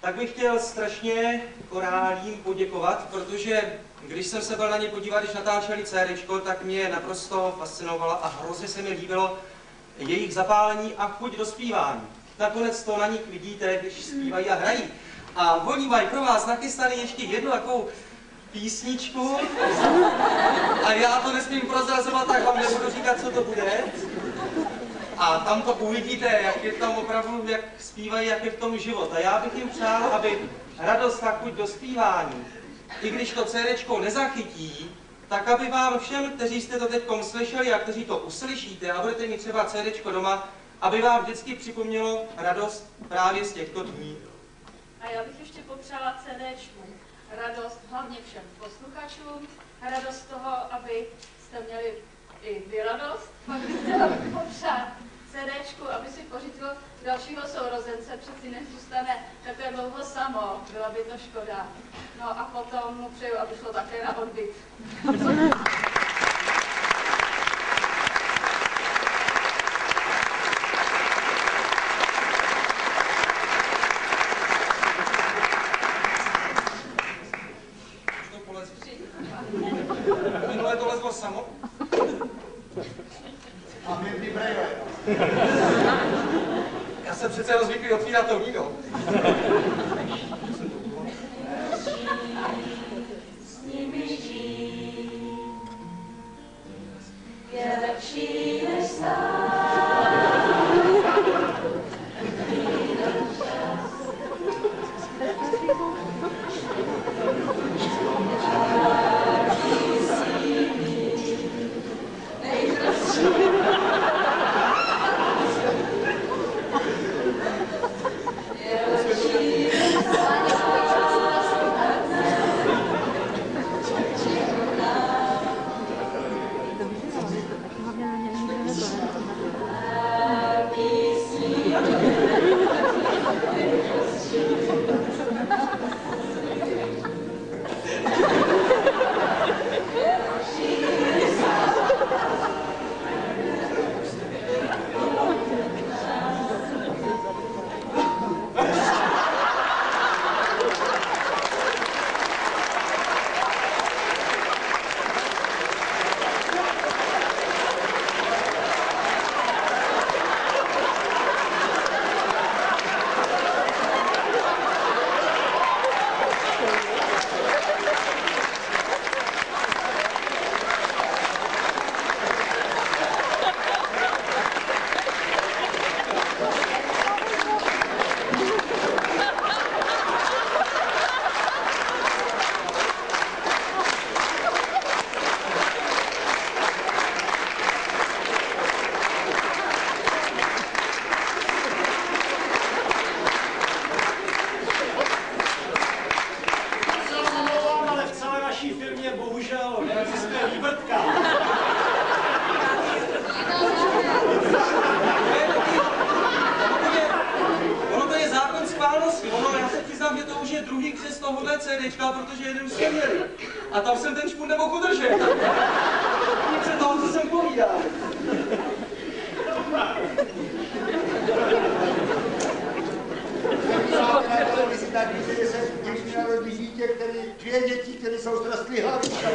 tak bych chtěl strašně korálím poděkovat, protože když jsem se byl na ně podívat, když natáčeli CDčko, tak mě naprosto fascinovalo a hrozně se mi líbilo jejich zapálení a chuť do zpívání. Nakonec to na nich vidíte, když zpívají a hrají. A oni mají pro vás nachystaný ještě jednu takovou písničku a já to nesmím prozrazovat, tak vám nebudu říkat, co to bude. A tam to uvidíte, jak je tam opravdu, jak zpívají, jak je v tom život. A já bych jim přál, aby radost a chuť do zpívání, i když to CD nezachytí, tak aby vám všem, kteří jste to teď slyšeli a kteří to uslyšíte a budete mít třeba CD doma, aby vám vždycky připomnělo radost právě z těchto dní. A já bych ještě popřála CDčku. Radost hlavně všem posluchačům, radost toho, aby jste měli i vy radost, pak popřát CDčku, aby si pořídilo dalšího sourozence, přeci nezůstane takhle dlouho samo, byla by to škoda. No a potom mu přeju, aby šlo také na odbyt. Minule to samo. A my ty brejle. Já jsem přece rozvyklý otvírat to víno. Se přiznám, že to už je druhý křes tohohle CDčka, protože jeden jsme měli. A tam jsem ten špun nemohl udržet. Před toho, co jsem povídal. Tak že se narodí dítě, který, dvě děti, které jsou zrastlý hlavička,